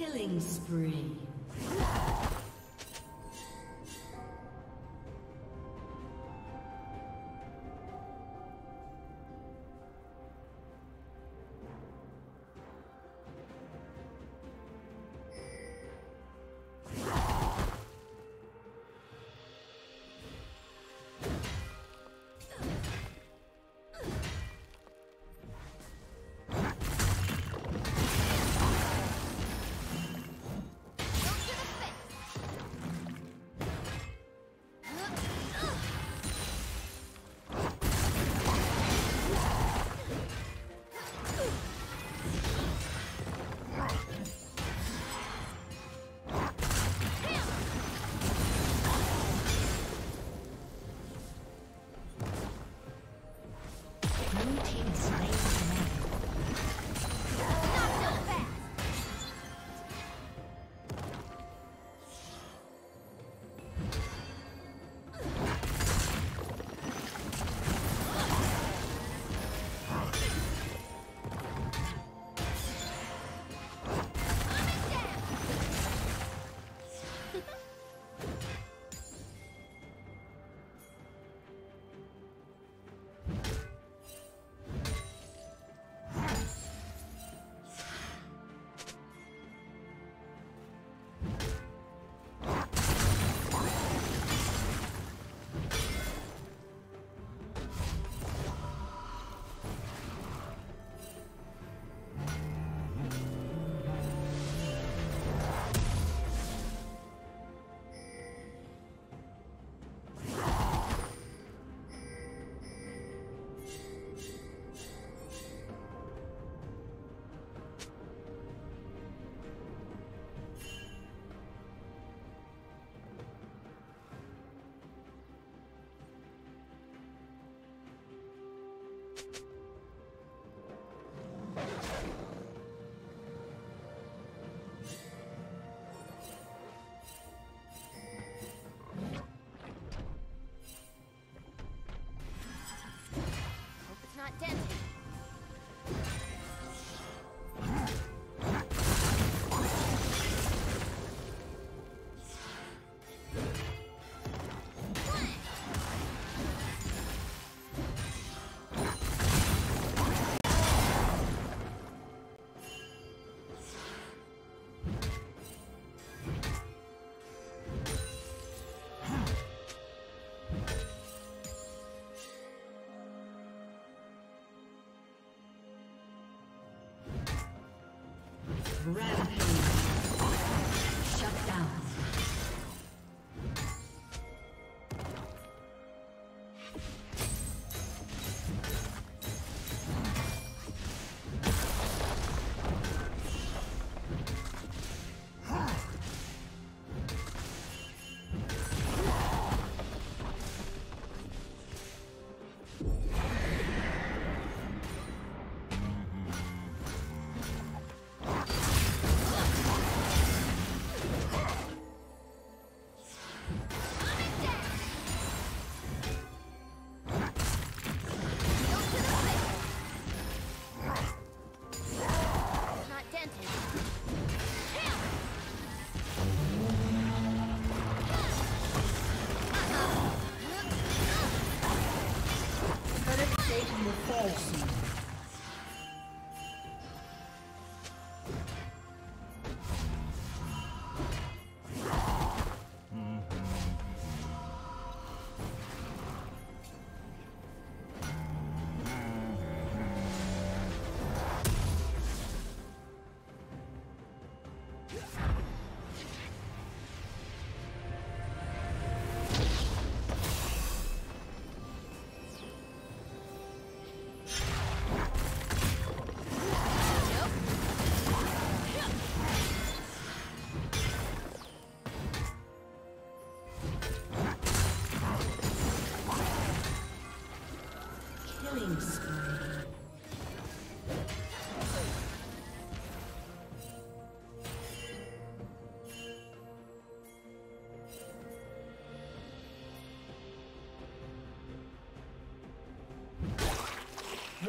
Killing spree.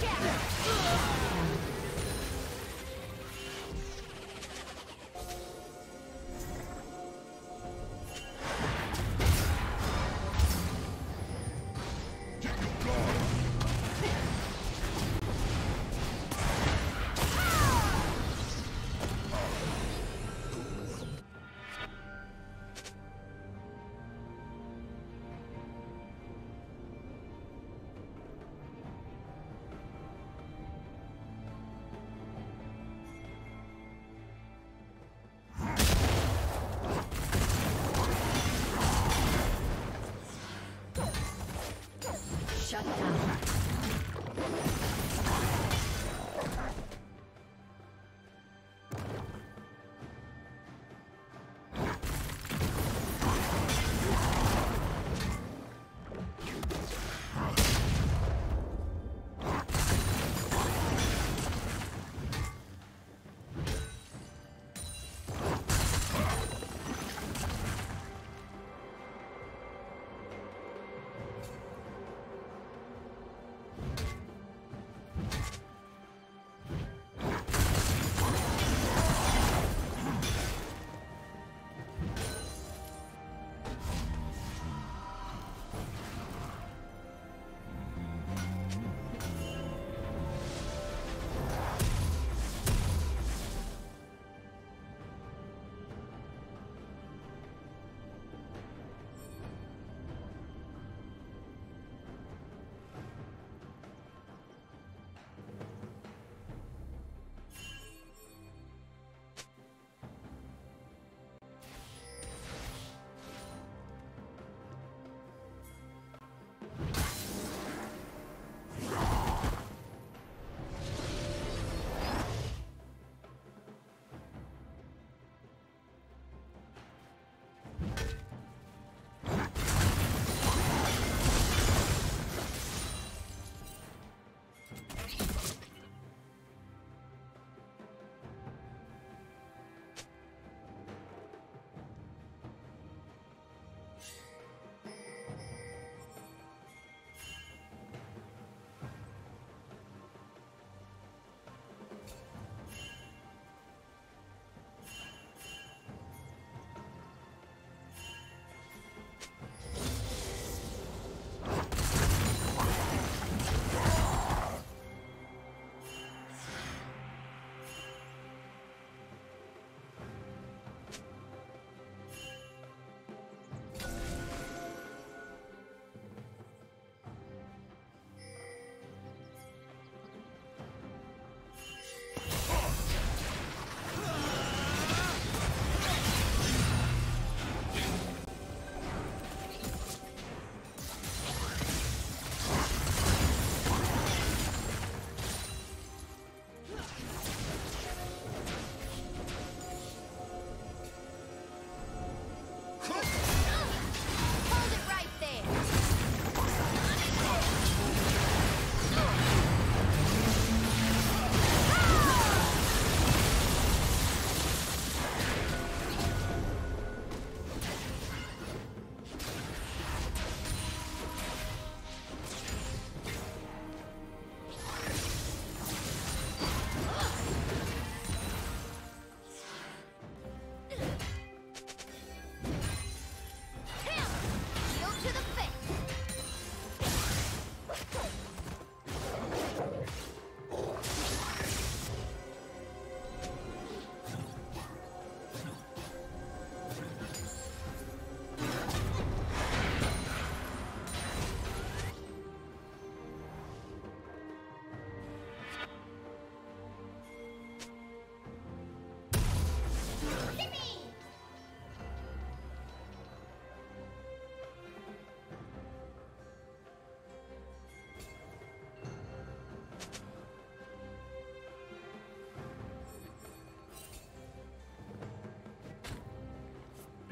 Scatter!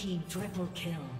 team triple kill.